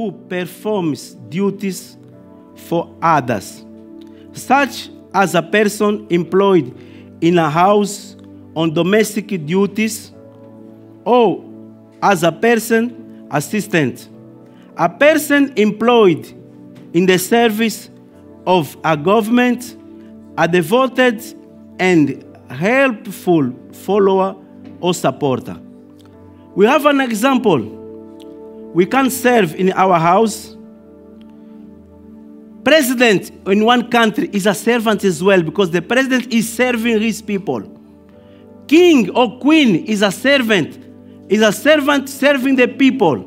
who performs duties for others, such as a person employed in a house on domestic duties or as a person assistant. A person employed in the service of a government, a devoted and helpful follower or supporter. We have an example. We can't serve in our house. President in one country is a servant as well because the president is serving his people. King or queen is a servant, is a servant serving the people.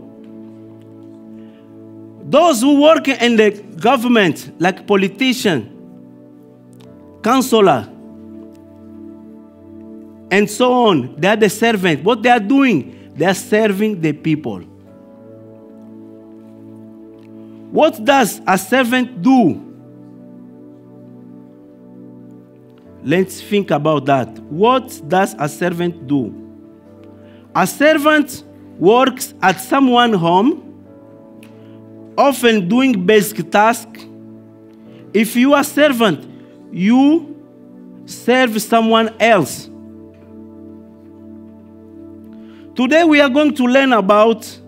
Those who work in the government, like politician, counselor, and so on, they are the servant. What they are doing, they are serving the people. What does a servant do? Let's think about that. What does a servant do? A servant works at someone's home, often doing basic tasks. If you are a servant, you serve someone else. Today we are going to learn about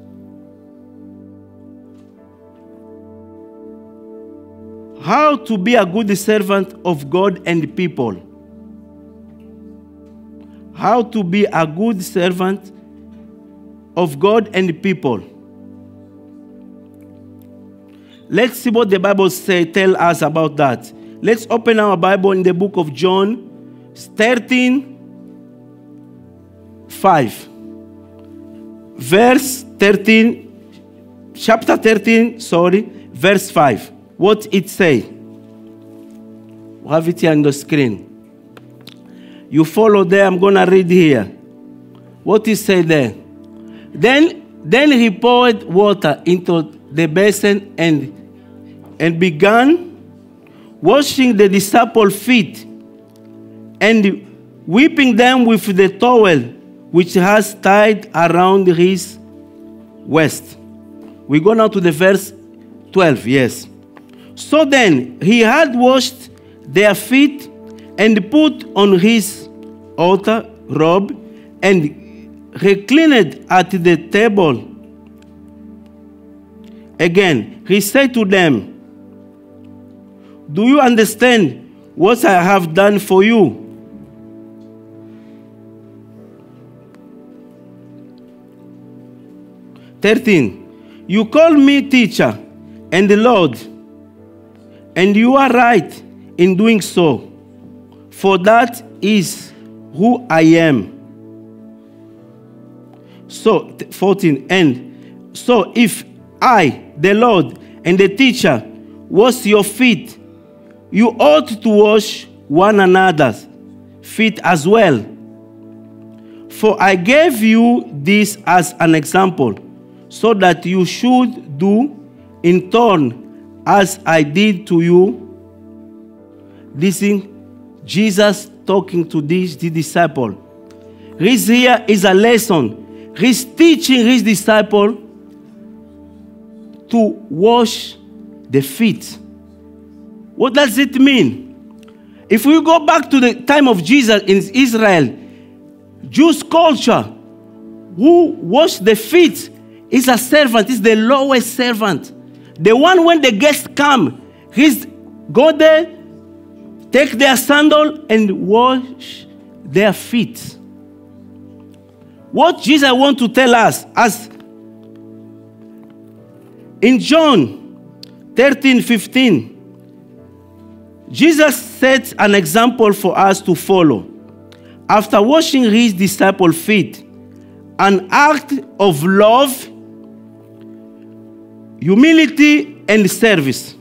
how to be a good servant of God and people. How to be a good servant of God and people. Let's see what the Bible say tell us about that. Let's open our Bible in the book of John 13 5 verse 13 chapter 13 sorry verse 5 what it say we have it here on the screen you follow there i'm gonna read here what it say there then then he poured water into the basin and and began washing the disciples feet and wiping them with the towel which has tied around his waist. We go now to the verse 12, yes. So then he had washed their feet and put on his outer robe and reclined at the table. Again, he said to them, Do you understand what I have done for you? 13. You call me teacher and the Lord, and you are right in doing so, for that is who I am. So, 14. And so, if I, the Lord, and the teacher wash your feet, you ought to wash one another's feet as well. For I gave you this as an example so that you should do in turn as I did to you. Listen, Jesus talking to this the disciple. This here is a lesson. He's teaching his disciple to wash the feet. What does it mean? If we go back to the time of Jesus in Israel, Jewish culture, who washed the feet is a servant, is the lowest servant. The one when the guests come, he's go there, take their sandal and wash their feet. What Jesus want to tell us as in John 13, 15, Jesus sets an example for us to follow. After washing his disciples' feet, an act of love humility and service.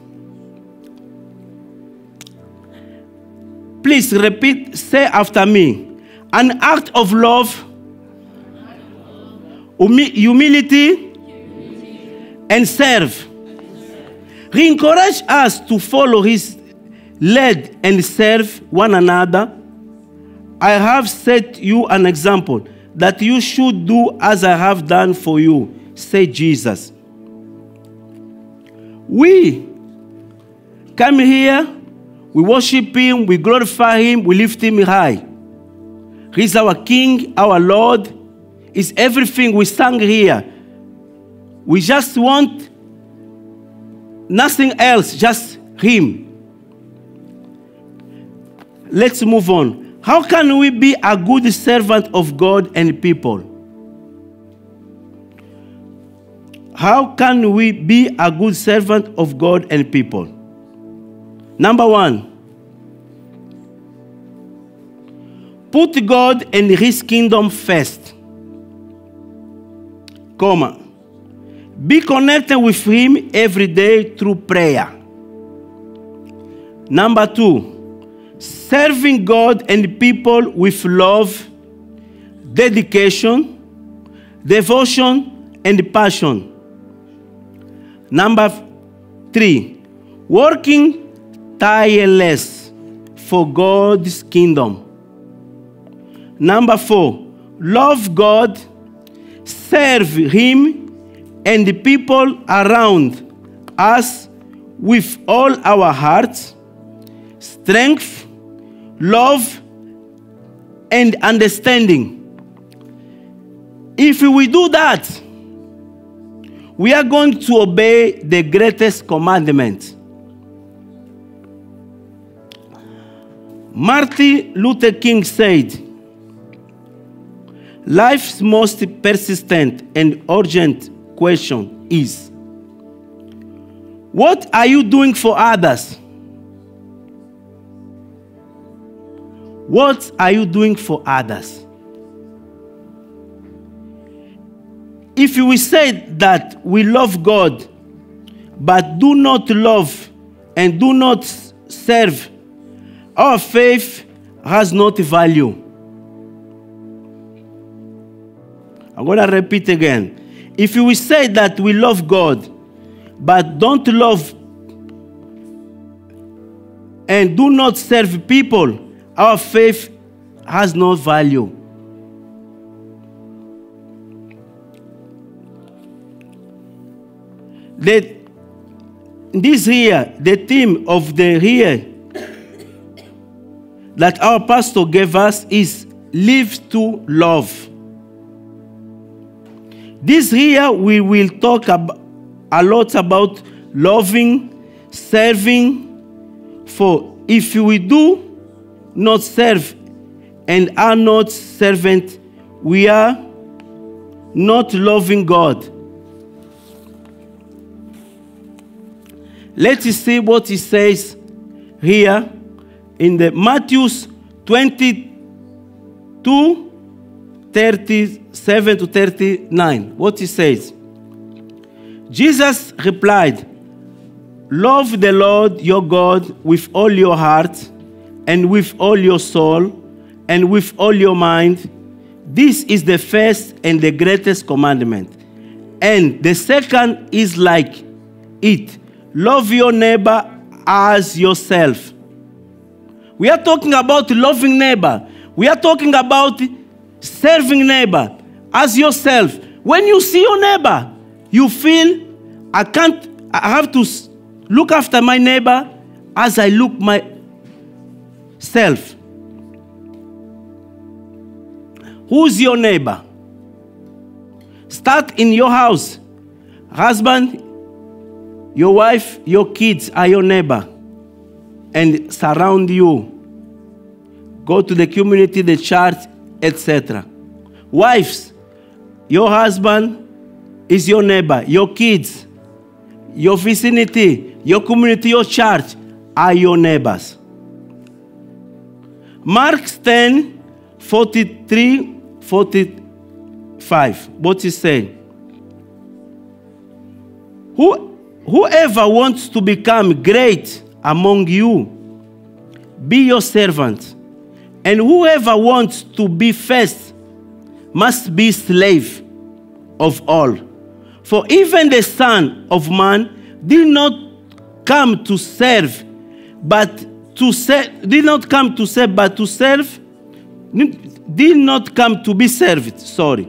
Please repeat, say after me. An act of love, humility, and serve. He encouraged us to follow his lead and serve one another. I have set you an example that you should do as I have done for you, say Jesus. We come here, we worship Him, we glorify Him, we lift Him high. He's our King, our Lord. Is everything we sang here. We just want nothing else, just Him. Let's move on. How can we be a good servant of God and people? How can we be a good servant of God and people? Number one, put God and His kingdom first. Comma. Be connected with Him every day through prayer. Number two, serving God and people with love, dedication, devotion, and passion. Number three, working tireless for God's kingdom. Number four, love God, serve Him and the people around us with all our hearts, strength, love, and understanding. If we do that, we are going to obey the greatest commandment. Martin Luther King said, Life's most persistent and urgent question is What are you doing for others? What are you doing for others? If we say that we love God, but do not love and do not serve, our faith has not value. I'm going to repeat again. If we say that we love God, but don't love and do not serve people, our faith has no value. The, this here, the theme of the year that our pastor gave us is live to love. This year we will talk ab- a lot about loving, serving. For if we do not serve and are not servant, we are not loving God. Let's see what he says here in the Matthew's 22 37 to 39. What he says. Jesus replied, Love the Lord your God with all your heart and with all your soul and with all your mind. This is the first and the greatest commandment. And the second is like it love your neighbor as yourself. We are talking about loving neighbor. We are talking about serving neighbor as yourself. When you see your neighbor, you feel I can't I have to look after my neighbor as I look myself. Who's your neighbor? Start in your house. Husband, your wife, your kids are your neighbor and surround you. Go to the community, the church, etc. Wives, your husband is your neighbor, your kids, your vicinity, your community, your church are your neighbors. Mark 10 43 45. What is saying? Who, whoever wants to become great among you, be your servant. And whoever wants to be first must be slave of all. For even the Son of Man did not come to serve, but to serve, did not come to serve, but to serve, did not come to be served, sorry,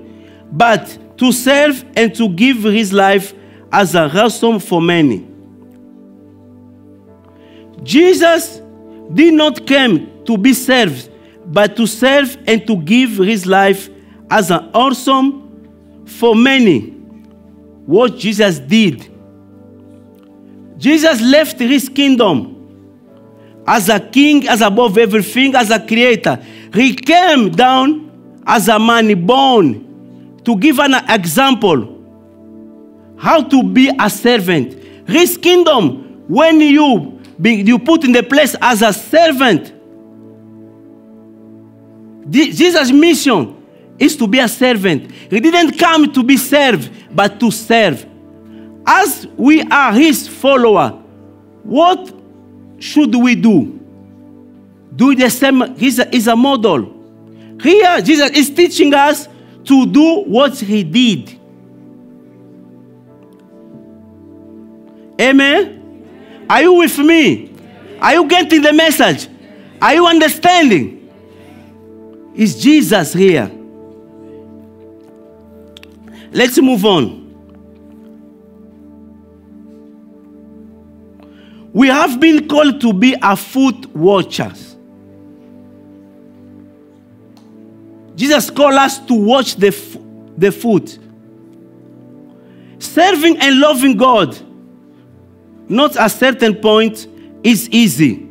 but to serve and to give his life as a ransom for many. Jesus did not come to be served, but to serve and to give his life as an awesome for many. What Jesus did. Jesus left his kingdom as a king, as above everything, as a creator. He came down as a man born to give an example how to be a servant. His kingdom, when you be, you put in the place as a servant, Jesus' mission is to be a servant. He didn't come to be served, but to serve. As we are his follower, what should we do? Do the same. He's a, he's a model. Here, Jesus is teaching us to do what he did. Amen? Are you with me? Are you getting the message? Are you understanding? Is Jesus here? Let's move on. We have been called to be a foot watchers. Jesus called us to watch the, the foot. Serving and loving God, not a certain point, is easy.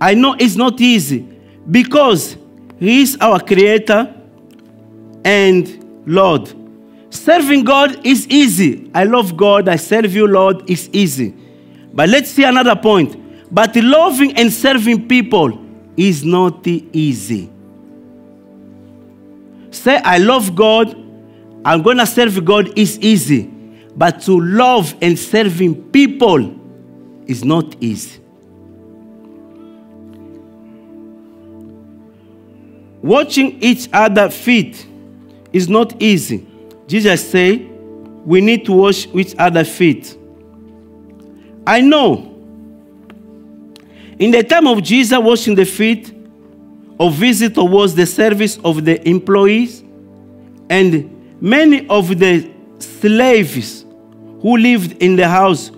I know it's not easy because He is our Creator and Lord. Serving God is easy. I love God. I serve you, Lord. It's easy. But let's see another point. But loving and serving people is not easy. Say, I love God, I'm going to serve God is easy. But to love and serving people is not easy. Watching each other feet is not easy. Jesus said, we need to wash each other feet. I know. In the time of Jesus, washing the feet of visitor was the service of the employees, and many of the slaves who lived in the house.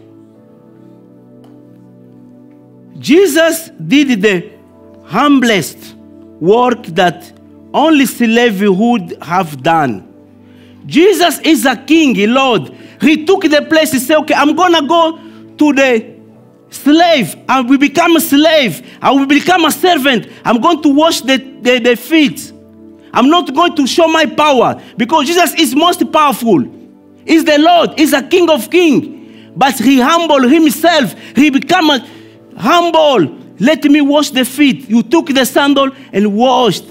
Jesus did the humblest work that only slavery would have done. Jesus is a king, a Lord. He took the place, he said, Okay, I'm gonna go to the slave. I will become a slave. I will become a servant. I'm going to wash the, the, the feet. I'm not going to show my power because Jesus is most powerful. He's the Lord. He's a King of Kings. But he humbled himself. He became a humble. Let me wash the feet. You took the sandal and washed.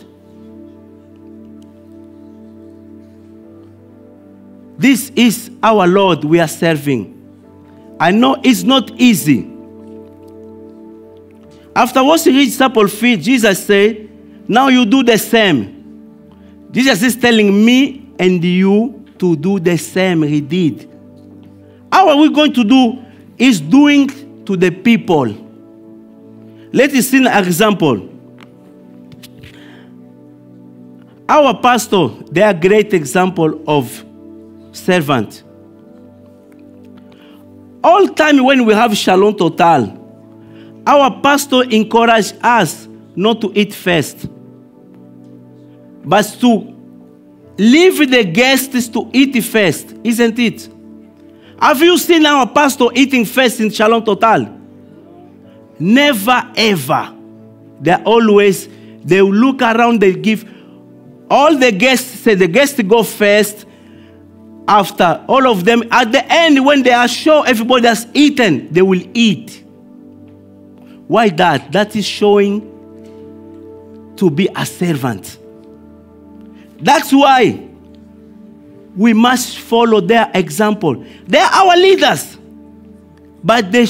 This is our Lord we are serving. I know it's not easy. After washing his disciples' feet, Jesus said, Now you do the same. Jesus is telling me and you to do the same he did. How are we going to do? Is doing to the people. Let us see an example. Our pastor, they are great example of servant. All time when we have Shalom Total, our pastor encourage us not to eat first, but to leave the guests to eat first, isn't it? Have you seen our pastor eating first in Shalom Total? Never ever. They always they look around, they give all the guests say the guests go first, after all of them, at the end, when they are sure everybody has eaten, they will eat. Why that? That is showing to be a servant. That's why we must follow their example. They are our leaders, but they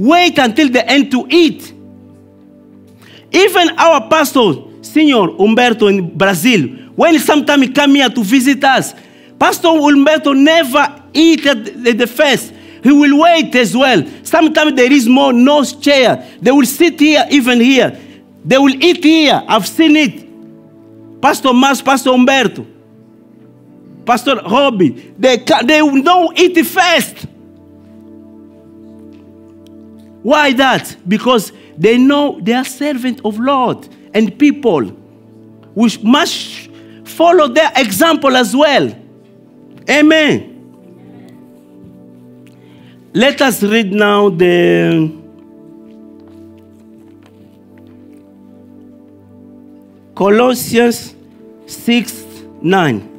wait until the end to eat. Even our pastor, Senor Humberto in Brazil, when sometimes he come here to visit us, Pastor Humberto never eat at the first. He will wait as well. Sometimes there is more no chair. They will sit here, even here. They will eat here. I've seen it. Pastor Mas, Pastor Humberto, Pastor Robbie, they, they don't eat first. Why that? Because they know they are servant of Lord and people. We must follow their example as well. Amen. Let us read now the Colossians 6 9.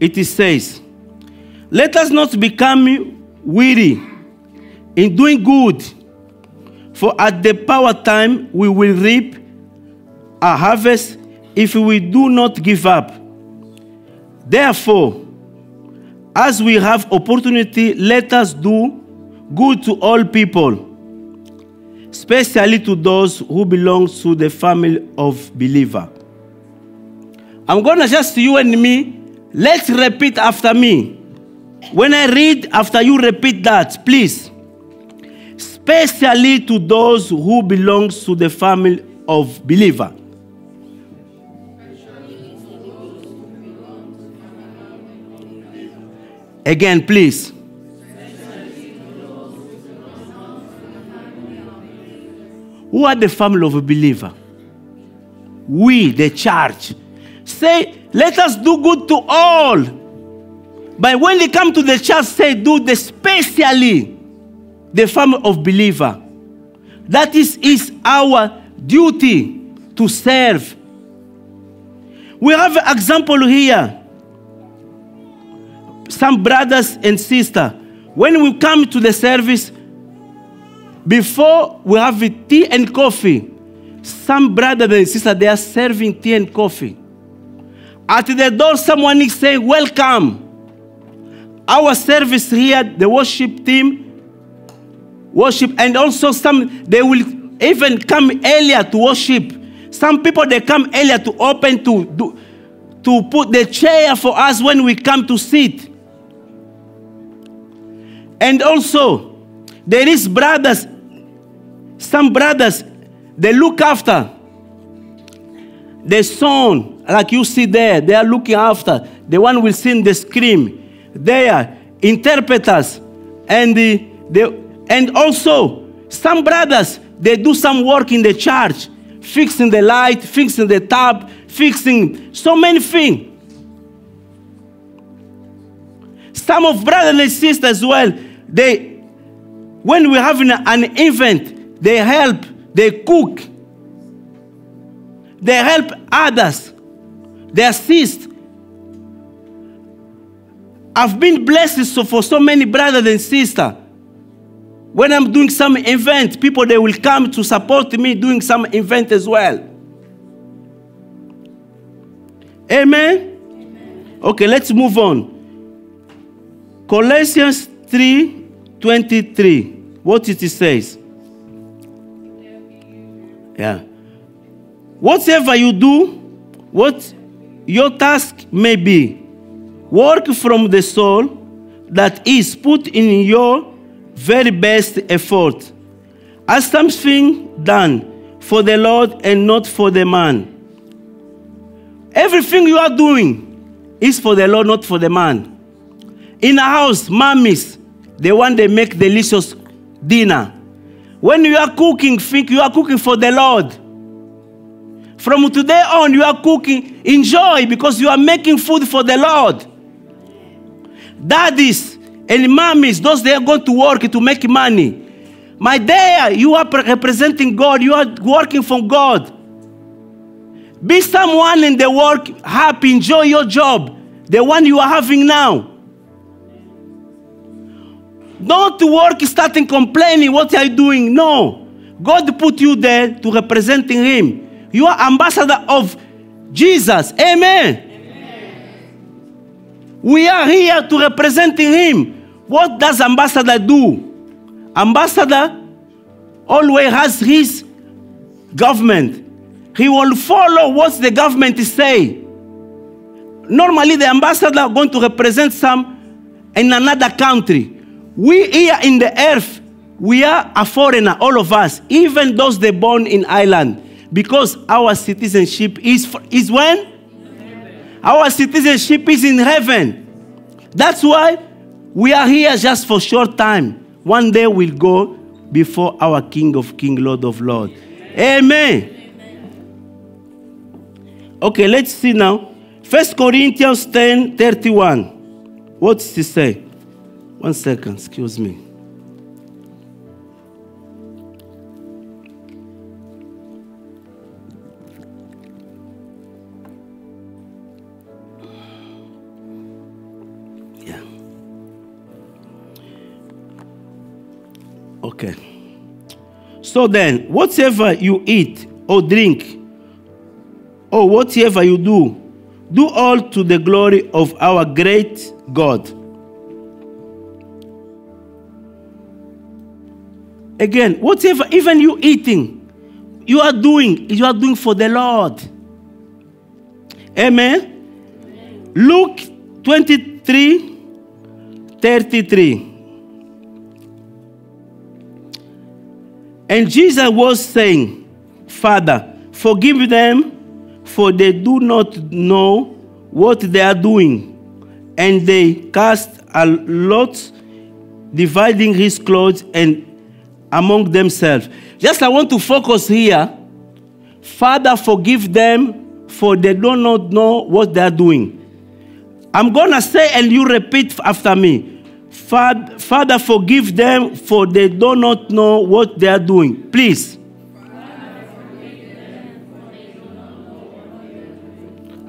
It says, Let us not become weary in doing good, for at the power time we will reap a harvest if we do not give up. Therefore, as we have opportunity, let us do good to all people, especially to those who belong to the family of believer. I'm going to just you and me, let's repeat after me. When I read, after you repeat that, please. Especially to those who belong to the family of believer. Again, please. Who are the family of a believer? We, the church. Say, let us do good to all. But when they come to the church, say, do the especially the family of believer. That is, is our duty to serve. We have an example here some brothers and sisters, when we come to the service, before we have tea and coffee, some brothers and sisters, they are serving tea and coffee. At the door, someone is saying, Welcome. Our service here, the worship team, worship, and also some, they will even come earlier to worship. Some people, they come earlier to open, to, do, to put the chair for us when we come to sit. And also, there is brothers, some brothers, they look after the son, like you see there, they are looking after. The one will sing the scream. They are interpreters. And, the, the, and also, some brothers, they do some work in the church, fixing the light, fixing the tap, fixing so many things. Some of brothers and sisters as well, they, when we're having an event, they help, they cook, they help others, they assist. I've been blessed so for so many brothers and sisters. When I'm doing some event, people they will come to support me doing some event as well. Amen? Amen. Okay, let's move on. Colossians 3 23. What it says? Yeah. Whatever you do, what your task may be, work from the soul that is put in your very best effort, as something done for the Lord and not for the man. Everything you are doing is for the Lord, not for the man. In a house, mummies, the one they make delicious dinner. When you are cooking, think you are cooking for the Lord. From today on, you are cooking, enjoy because you are making food for the Lord. Daddies and mommies, those they are going to work to make money. My dear, you are representing God, you are working for God. Be someone in the work, happy, enjoy your job, the one you are having now. Don't work starting complaining, what are you doing? No. God put you there to representing Him. You are ambassador of Jesus. Amen. We are here to representing Him. What does ambassador do? Ambassador always has his government. He will follow what the government is saying. Normally, the ambassador are going to represent some in another country. We here in the earth, we are a foreigner, all of us, even those they born in Ireland, because our citizenship is, is when? Our citizenship is in heaven. That's why We are here just for short time. One day we'll go before our King of King, Lord of Lord. Amen. Okay, let's see now. First Corinthians 10 31. What's he say? One second, excuse me. Okay. So then, whatever you eat or drink, or whatever you do, do all to the glory of our great God. Again, whatever, even you eating, you are doing, you are doing for the Lord. Amen. Luke 23 33. And Jesus was saying, Father, forgive them, for they do not know what they are doing. And they cast a lot, dividing his clothes and among themselves. Just I want to focus here. Father, forgive them, for they do not know what they are doing. I'm gonna say, and you repeat after me. Father, forgive them, for they do not know what they are doing. Please.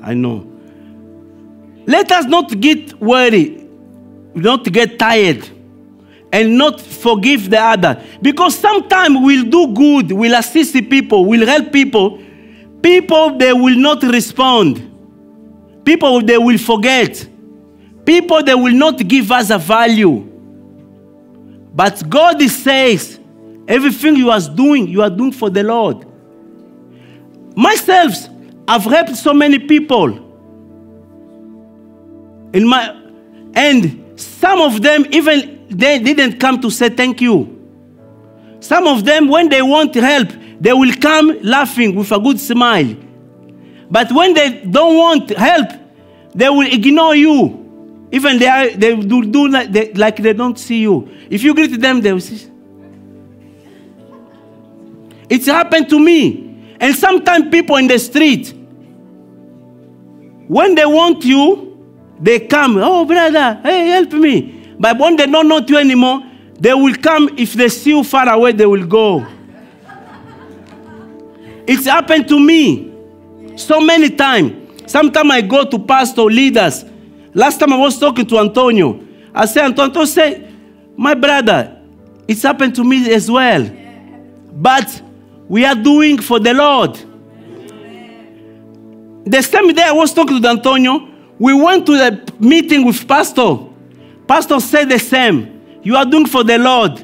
I know. Let us not get worried, not get tired, and not forgive the other. Because sometimes we'll do good, we'll assist people, we'll help people. People, they will not respond. People, they will forget. People, they will not give us a value. But God says, everything you are doing, you are doing for the Lord. Myself, I've helped so many people. In my and some of them even they didn't come to say thank you. Some of them, when they want help, they will come laughing with a good smile. But when they don't want help, they will ignore you. Even they, are, they do, do like, they, like they don't see you. If you greet them, they will see. It's happened to me. And sometimes people in the street, when they want you, they come, oh, brother, hey, help me. But when they don't know you anymore, they will come. If they see you far away, they will go. It's happened to me so many times. Sometimes I go to pastor leaders. Last time I was talking to Antonio. I said, Antonio, say, my brother, it's happened to me as well. But we are doing for the Lord. The same day I was talking to Antonio, we went to the meeting with Pastor. Pastor said the same. You are doing for the Lord.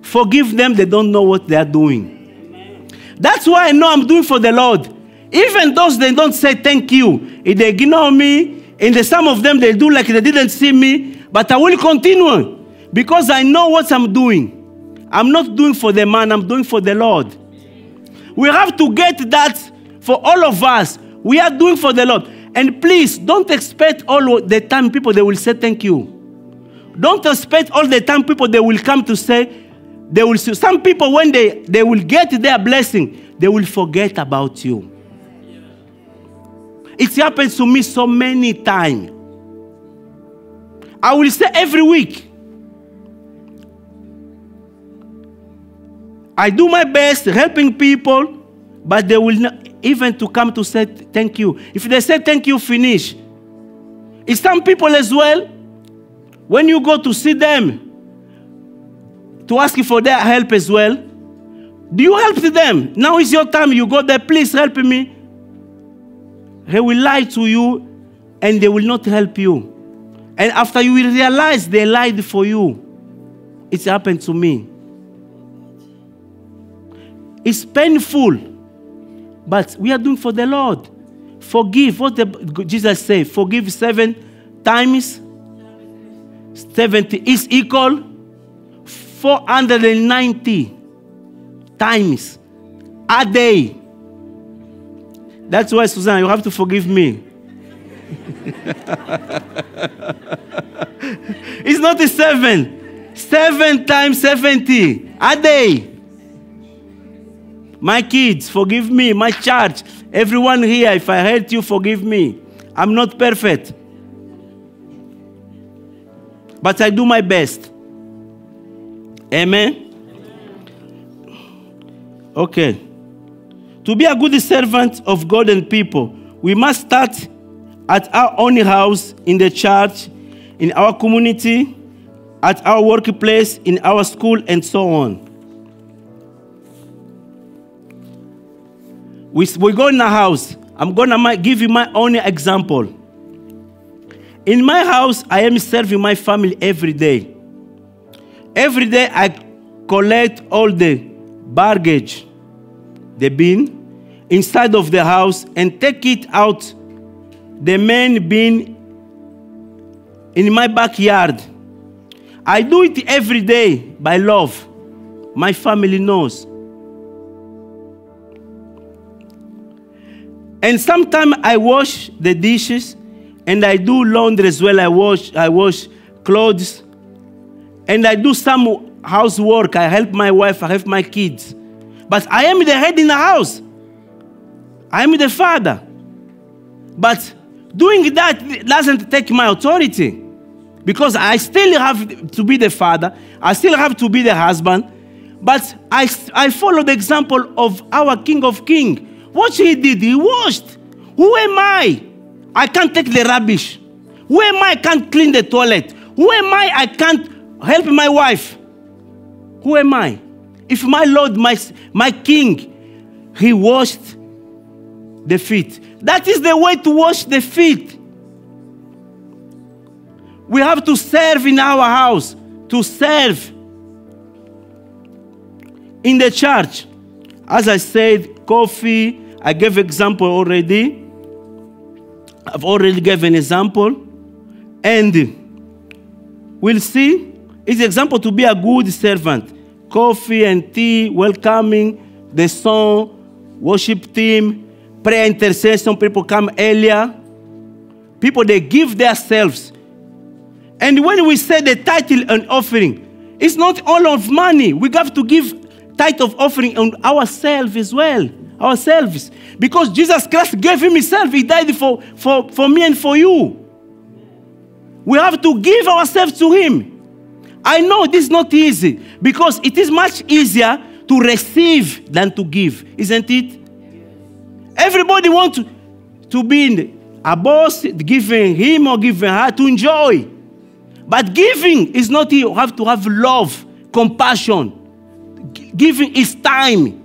Forgive them, they don't know what they are doing. That's why I know I'm doing for the Lord. Even those they don't say thank you, if they ignore me, and the, some of them they do like they didn't see me, but I will continue because I know what I'm doing. I'm not doing for the man, I'm doing for the Lord. We have to get that for all of us. We are doing for the Lord. And please don't expect all the time people they will say thank you. Don't expect all the time people they will come to say they will see. Some people when they, they will get their blessing, they will forget about you. It happens to me so many times. I will say every week. I do my best helping people, but they will not even to come to say thank you. If they say thank you, finish. It's some people as well, when you go to see them, to ask for their help as well, do you help them? Now is your time. You go there, please help me. They will lie to you and they will not help you. And after you will realize they lied for you, it's happened to me. It's painful, but we are doing for the Lord. Forgive. What did Jesus say? Forgive seven times. 70 is equal 490 times a day. That's why, Susanna, you have to forgive me. It's not a seven. Seven times 70 a day. My kids, forgive me. My church, everyone here, if I hurt you, forgive me. I'm not perfect. But I do my best. Amen? Okay. To be a good servant of God and people, we must start at our own house, in the church, in our community, at our workplace, in our school, and so on. We, we go in a house. I'm going to give you my own example. In my house, I am serving my family every day. Every day, I collect all the baggage, the bin, inside of the house and take it out, the main bin in my backyard. I do it every day by love. My family knows. And sometimes I wash the dishes and I do laundry as well. I wash, I wash clothes and I do some housework. I help my wife, I help my kids. But I am the head in the house. I am the father. But doing that doesn't take my authority because I still have to be the father, I still have to be the husband. But I, I follow the example of our King of Kings. What he did, he washed. Who am I? I can't take the rubbish. Who am I? I can't clean the toilet. Who am I? I can't help my wife. Who am I? If my Lord, my, my King, he washed the feet. That is the way to wash the feet. We have to serve in our house, to serve in the church. As I said, coffee, I gave example already. I've already given example. And we'll see. It's example to be a good servant. Coffee and tea, welcoming, the song, worship team, prayer intercession. People come earlier. People, they give themselves. And when we say the title and offering, it's not all of money. We have to give tithe of offering on ourselves as well. Ourselves. Because Jesus Christ gave himself. He died for, for, for me and for you. We have to give ourselves to him. I know this is not easy because it is much easier to receive than to give, isn't it? Everybody wants to, be a boss, giving him or giving her to enjoy. But giving is not you have to have love, compassion. Giving is time.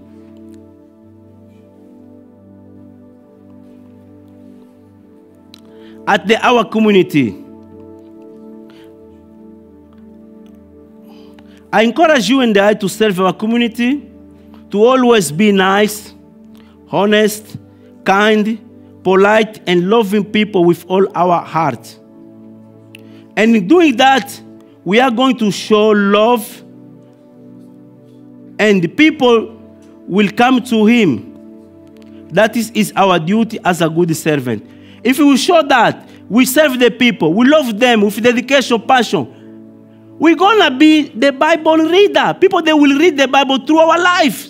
At the our community, I encourage you and I to serve our community, to always be nice, honest, kind, polite, and loving people with all our heart. And in doing that, we are going to show love, and people will come to Him. That is, is our duty as a good servant. If we show that, we serve the people, we love them with dedication, passion, we're gonna be the Bible reader. People they will read the Bible through our life.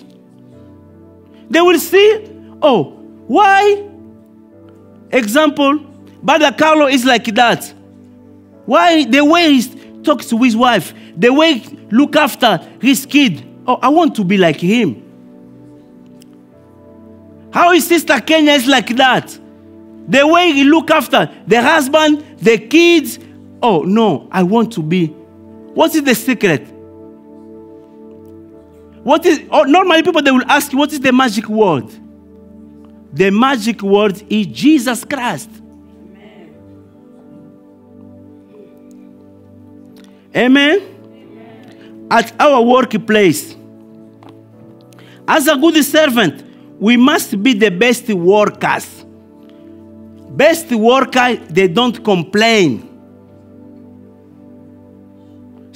They will see, oh, why? Example, Brother Carlo is like that. Why the way he talks to his wife, the way he look after his kid. Oh, I want to be like him. How is sister Kenya is like that. The way he look after the husband, the kids. Oh no, I want to be what is the secret? What is oh, normally people they will ask you what is the magic word? The magic word is Jesus Christ. Amen. Amen. At our workplace, as a good servant, we must be the best workers. Best worker, they don't complain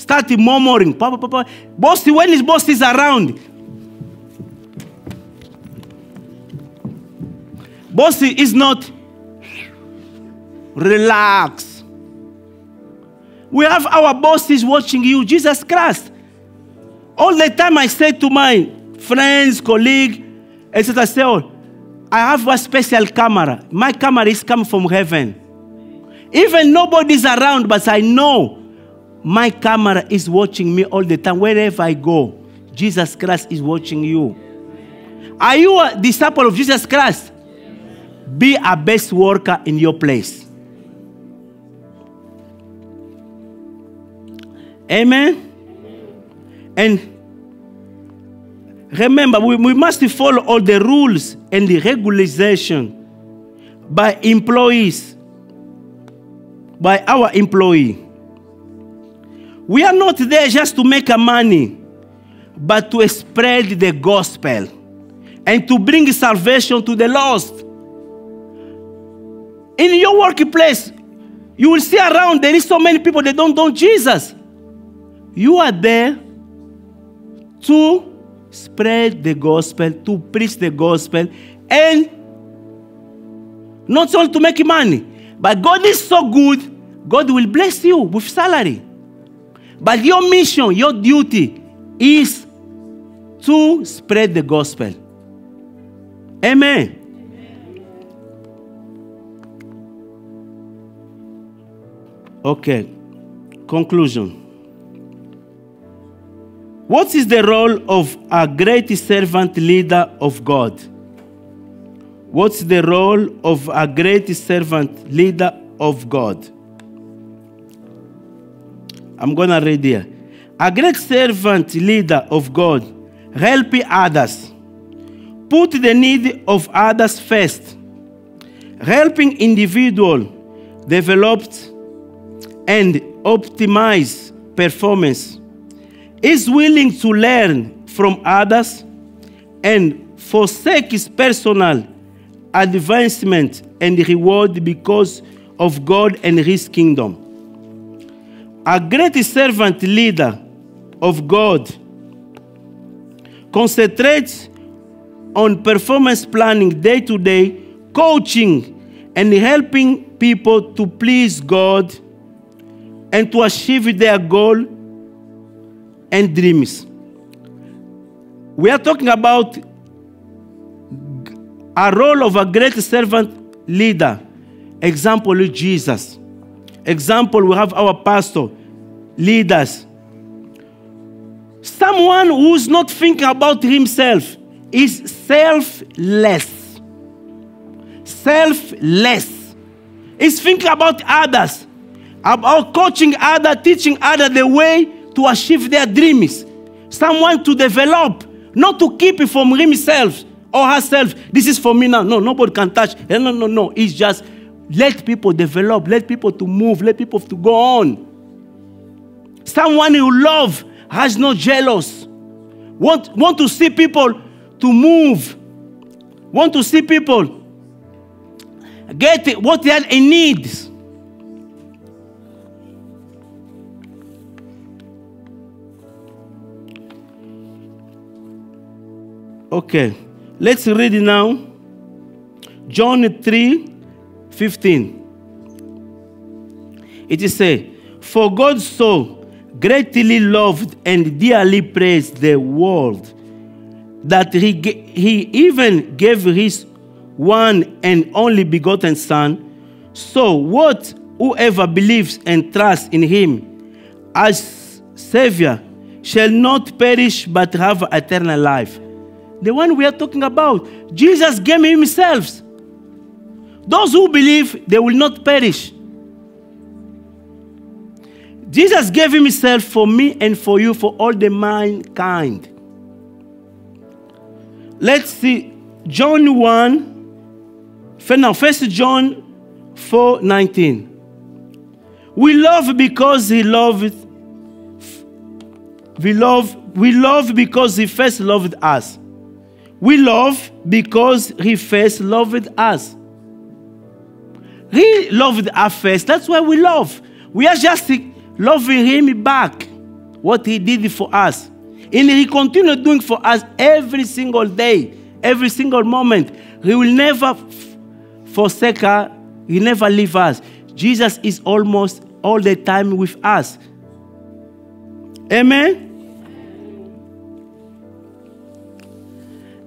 start murmuring. Papa, papa. Boss, when his boss is around, Bossy is not relax. We have our bosses watching you, Jesus Christ. All the time I say to my friends, colleagues, etc., I say, oh, I have a special camera. My camera is coming from heaven. Even nobody's around, but I know my camera is watching me all the time. Wherever I go, Jesus Christ is watching you. Are you a disciple of Jesus Christ? Be a best worker in your place. Amen. And remember, we, we must follow all the rules and the regulation by employees, by our employee. We are not there just to make money, but to spread the gospel and to bring salvation to the lost. In your workplace, you will see around there is so many people that don't know Jesus. You are there to spread the gospel, to preach the gospel, and not only to make money, but God is so good, God will bless you with salary. But your mission, your duty is to spread the gospel. Amen. Okay, conclusion. What is the role of a great servant leader of God? What's the role of a great servant leader of God? I'm going to read here. A great servant leader of God, helping others, put the need of others first, helping individual developed and optimize performance is willing to learn from others and forsake his personal advancement and reward because of God and his kingdom. A great servant leader of God concentrates on performance planning day to day, coaching, and helping people to please God and to achieve their goal and dreams. We are talking about a role of a great servant leader. Example Jesus. Example, we have our pastor, leaders. Someone who's not thinking about himself is selfless. Selfless. Is thinking about others, about coaching others, teaching others the way to achieve their dreams. Someone to develop, not to keep it from himself or herself. This is for me now. No, nobody can touch. No, no, no. It's just let people develop, let people to move, let people to go on. Someone who love has no jealous. Want, want to see people to move. Want to see people get what they need. Okay, let's read now. John 3 15. It is said, For God so greatly loved and dearly praised the world that he, he even gave his one and only begotten Son, so what whoever believes and trusts in him as Savior shall not perish but have eternal life. The one we are talking about, Jesus gave himself. Those who believe, they will not perish. Jesus gave himself for me and for you, for all the mankind. Let's see. John 1, now, First John 4 19. We love because he loved. We love, we love because he first loved us. We love because he first loved us. He loved us first. That's why we love. We are just loving him back what he did for us. And he continued doing for us every single day, every single moment. He will never forsake us, he never leave us. Jesus is almost all the time with us. Amen?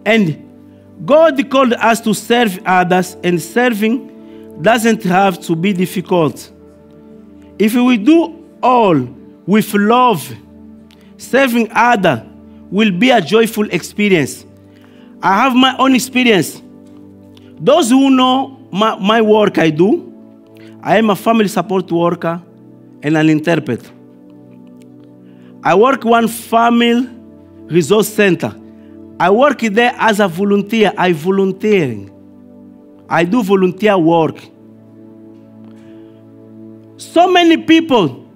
And God called us to serve others, and serving doesn't have to be difficult. If we do all with love, serving other will be a joyful experience. I have my own experience. Those who know my, my work I do, I am a family support worker and an interpreter. I work one family resource center. I work there as a volunteer. I volunteering. I do volunteer work. So many people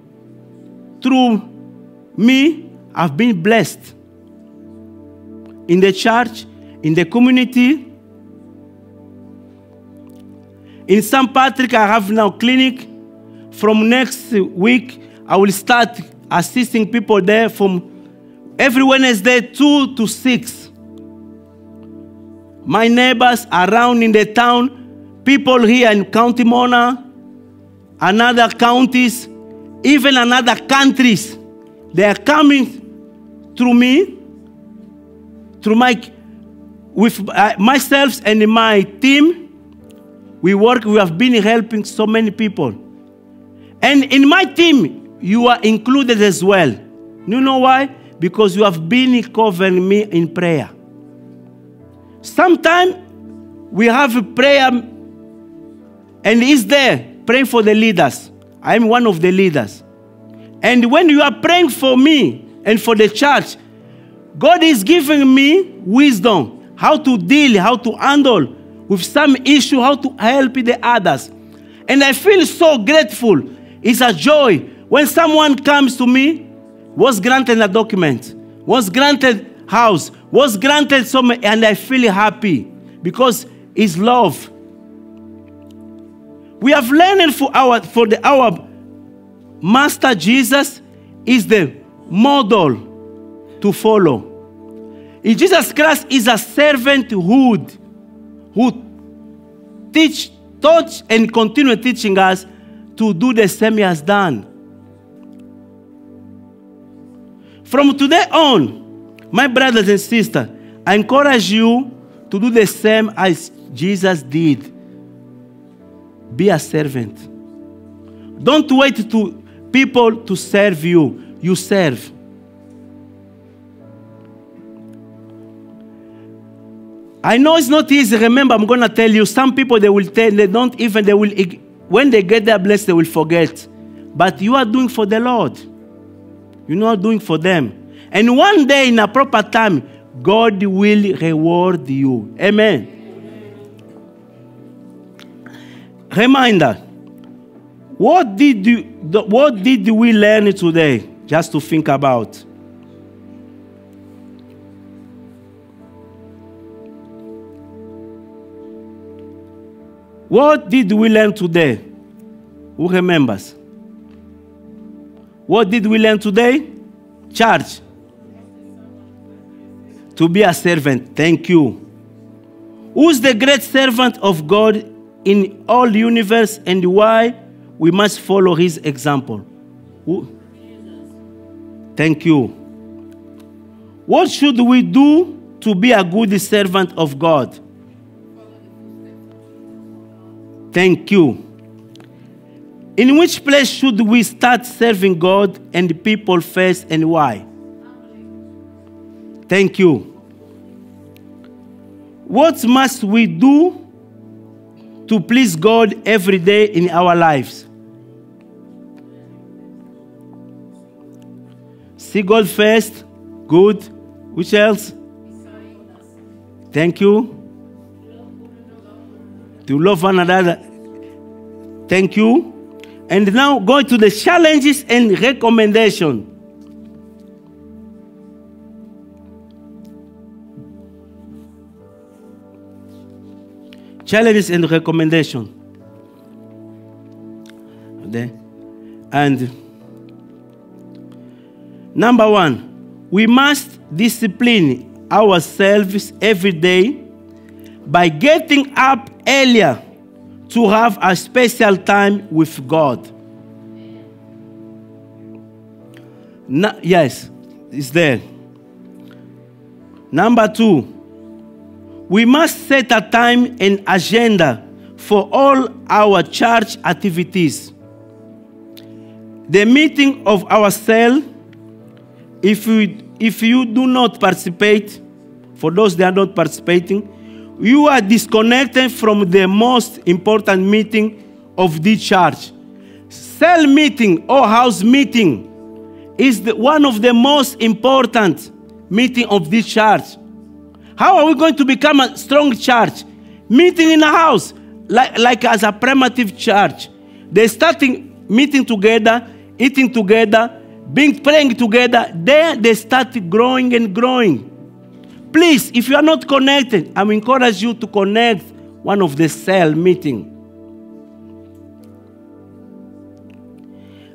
through me have been blessed in the church, in the community. In St. Patrick, I have now clinic. From next week, I will start assisting people there from every Wednesday, 2 to 6. My neighbors around in the town, people here in County Monaghan, another counties, even another countries, they are coming through me, through my, with uh, myself and my team. We work, we have been helping so many people. And in my team, you are included as well. You know why? Because you have been covering me in prayer. Sometimes we have a prayer and is there praying for the leaders. I am one of the leaders. And when you are praying for me and for the church, God is giving me wisdom how to deal, how to handle with some issue, how to help the others. And I feel so grateful. It's a joy when someone comes to me, was granted a document, was granted house, was granted so and I feel happy because it's love. We have learned for our for the our Master Jesus is the model to follow. In Jesus Christ is a servanthood who teach, taught, and continue teaching us to do the same he has done. From today on, my brothers and sisters, I encourage you to do the same as Jesus did. Be a servant. Don't wait to people to serve you. You serve. I know it's not easy. Remember, I'm going to tell you, some people they will tell, they don't even, they will, when they get their blessed, they will forget. But you are doing for the Lord. You're not doing for them. And one day, in a proper time, God will reward you. Amen. Reminder. What did, you, what did we learn today? Just to think about. What did we learn today? Who remembers? What did we learn today? Charge. To be a servant. Thank you. Who's the great servant of God in all universe and why we must follow his example? Who? Thank you. What should we do to be a good servant of God? Thank you. In which place should we start serving God and people first and why? Thank you. What must we do to please God every day in our lives? See God first. Good. Which else? Thank you to love one another. Thank you. And now go to the challenges and recommendation. Challenges and recommendation. And number one, we must discipline ourselves every day by getting up earlier to have a special time with God. Na- yes, it's there. Number two, we must set a time and agenda for all our church activities. The meeting of our cell, if you, if you do not participate, for those that are not participating, you are disconnected from the most important meeting of the church. Cell meeting or house meeting is the, one of the most important meeting of this church. How are we going to become a strong church? Meeting in a house, like, like as a primitive church. They starting meeting together, eating together, being praying together. Then they start growing and growing. Please, if you are not connected, I encourage you to connect one of the cell meeting.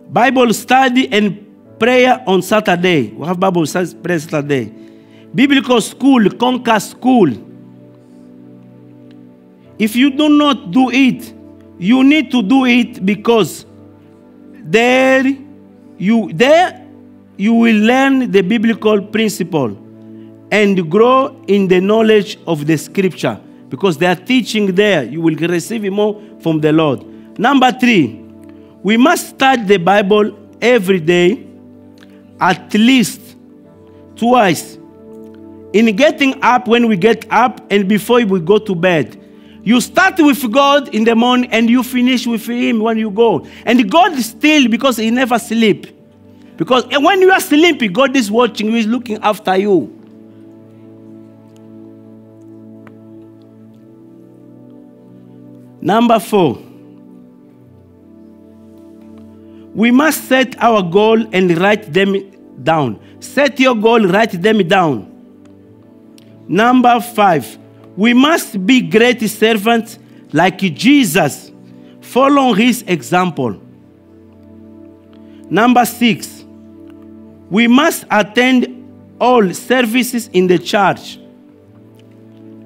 Bible study and prayer on Saturday. We have Bible study prayer Saturday. Biblical school, Conquer School. If you do not do it, you need to do it because there you there you will learn the biblical principle and grow in the knowledge of the scripture because they are teaching there. You will receive more from the Lord. Number three, we must study the Bible every day, at least twice. In getting up, when we get up, and before we go to bed. You start with God in the morning and you finish with Him when you go. And God is still because He never sleep. Because when you are sleeping, God is watching you, He's looking after you. Number four, we must set our goal and write them down. Set your goal, write them down. Number five, we must be great servants like Jesus, follow his example. Number six, we must attend all services in the church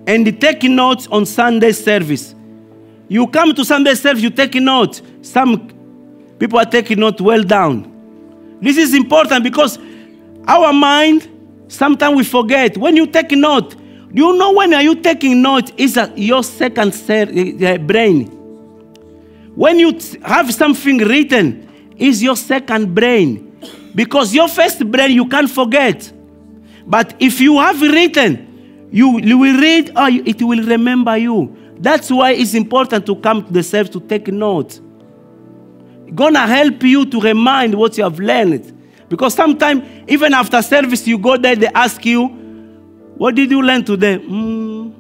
and take notes on Sunday service. You come to Sunday service, you take note. Some people are taking note well down. This is important because our mind, sometimes we forget. When you take note, do you know when are you taking note? Is your second uh, brain. When you have something written, is your second brain. Because your first brain you can't forget. But if you have written, you, you will read, oh, it will remember you. That's why it's important to come to the service to take note. Gonna help you to remind what you have learned. Because sometimes, even after service, you go there, they ask you, What did you learn today? Mm,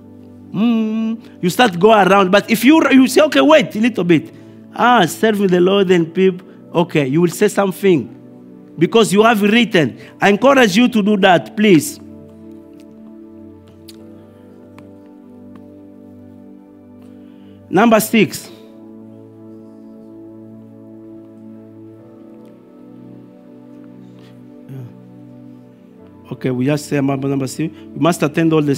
mm. You start go around. But if you, you say, Okay, wait a little bit. Ah, serving the Lord and people. Okay, you will say something. Because you have written. I encourage you to do that, please. Number six. Okay, we just say number six. We must attend all the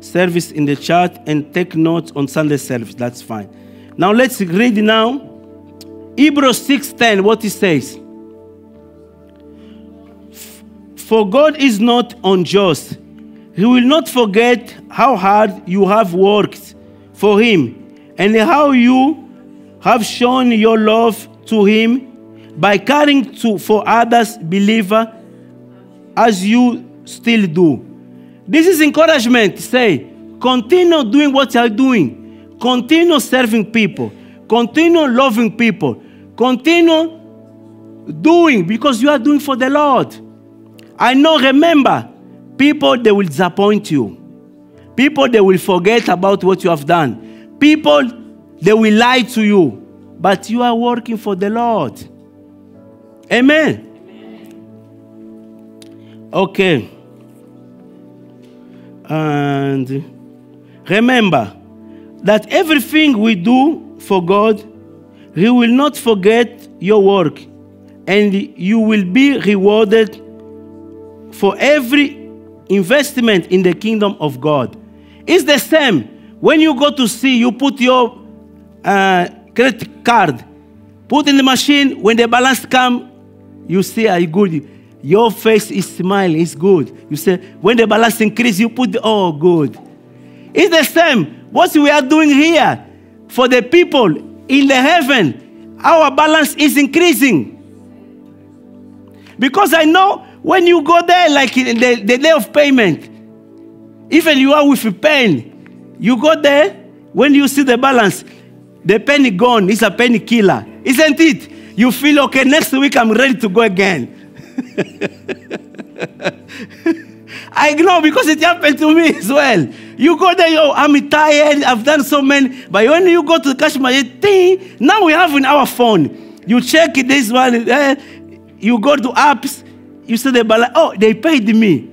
service in the church and take notes on Sunday service. That's fine. Now let's read now. Hebrews 6:10, what it says. For God is not unjust. He will not forget how hard you have worked for him and how you have shown your love to him by caring to, for others believer as you still do. This is encouragement. Say, continue doing what you are doing. Continue serving people. Continue loving people. Continue doing because you are doing for the Lord. I know, remember, people they will disappoint you. People they will forget about what you have done. People they will lie to you. But you are working for the Lord. Amen. Okay. And remember that everything we do for God, He will not forget your work, and you will be rewarded for every investment in the kingdom of God. It's the same. When you go to see, you put your uh, credit card, put in the machine. When the balance come, you see I good. Your face is smiling, it's good. You say, when the balance increase, you put, the, oh, good. It's the same. What we are doing here for the people in the heaven, our balance is increasing. Because I know when you go there, like the, the day of payment, even you are with pain, you go there, when you see the balance, the penny gone, it's a penny killer, isn't it? You feel okay, next week I'm ready to go again. I know because it happened to me as well. You go there, oh, I'm tired, I've done so many. But when you go to the cash machine, now we have in our phone. You check this one, eh, you go to apps, you see the balance, oh, they paid me.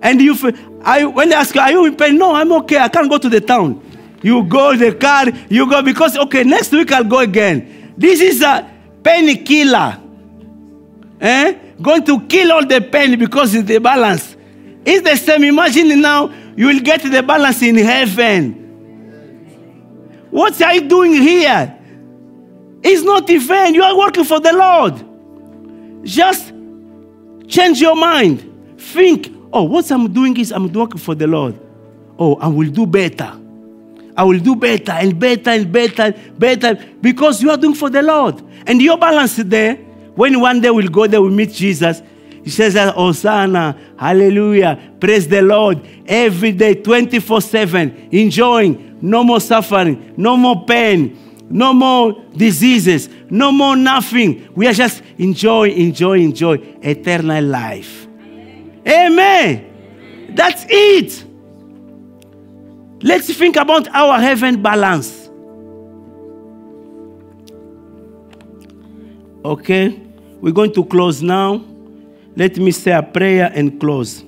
And you, I, when they ask you, are you in pain? No, I'm okay, I can't go to the town. You go the car, you go because, okay, next week I'll go again. This is a penny killer. Eh? Going to kill all the pain because it's the balance. It's the same. Imagine now you will get the balance in heaven. What are you doing here? It's not event. You are working for the Lord. Just change your mind. Think, oh, what I'm doing is I'm working for the Lord. Oh, I will do better. I will do better and better and better, better because you are doing for the Lord. And your balance is there, when one day we'll go there, we meet Jesus. He says, ah, Hosanna, hallelujah, praise the Lord. Every day, 24 7, enjoying, no more suffering, no more pain, no more diseases, no more nothing. We are just enjoy, enjoy, enjoy eternal life. Amen. That's it. Let's think about our heaven balance. Okay, we're going to close now. Let me say a prayer and close.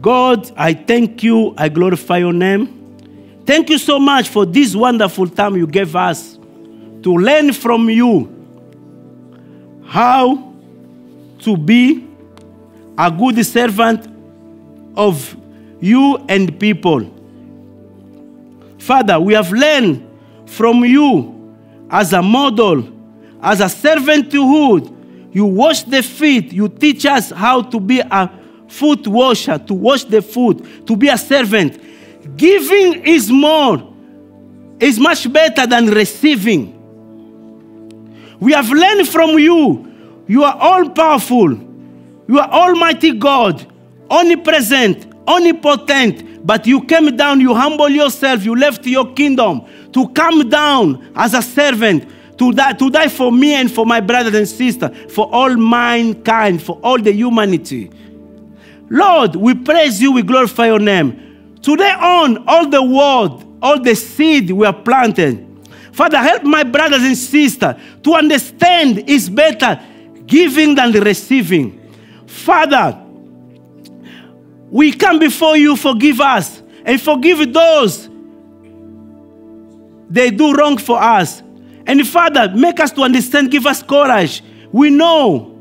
God, I thank you. I glorify your name. Thank you so much for this wonderful time you gave us to learn from you how to be a good servant of you and people. Father, we have learned from you as a model, as a servant to servanthood. You wash the feet, you teach us how to be a foot washer, to wash the foot, to be a servant. Giving is more, is much better than receiving. We have learned from you. You are all powerful. You are Almighty God, omnipresent, omnipotent. But you came down, you humble yourself, you left your kingdom to come down as a servant, to die, to die for me and for my brothers and sisters, for all mankind, for all the humanity. Lord, we praise you, we glorify your name. Today on, all the world, all the seed we are planted. Father, help my brothers and sisters to understand it's better giving than receiving. Father, we come before you, forgive us, and forgive those they do wrong for us. And Father, make us to understand, give us courage. We know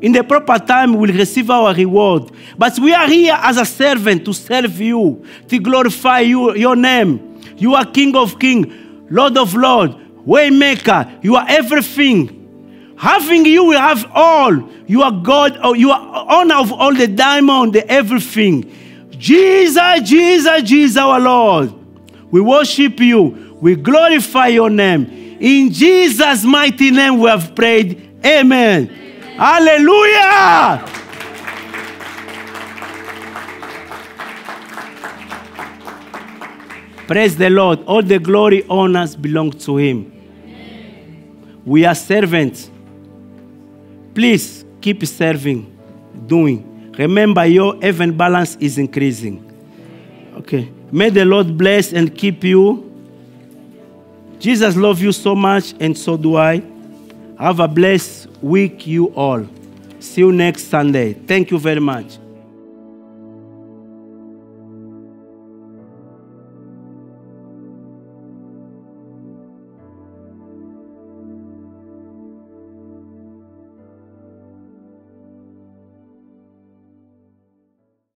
in the proper time we'll receive our reward. But we are here as a servant to serve you, to glorify you, your name. You are King of Kings, Lord of Lords, Waymaker. You are everything. Having you, we have all. You are God, oh, you are owner of all the diamond, the everything. Jesus, Jesus, Jesus, our Lord. We worship you. We glorify your name. In Jesus' mighty name we have prayed. Amen. Hallelujah. Praise the Lord. All the glory, honors belong to Him. We are servants. Please keep serving, doing. Remember, your heaven balance is increasing. Okay. May the Lord bless and keep you. Jesus loves you so much, and so do I. Have a blessed week, you all. See you next Sunday. Thank you very much.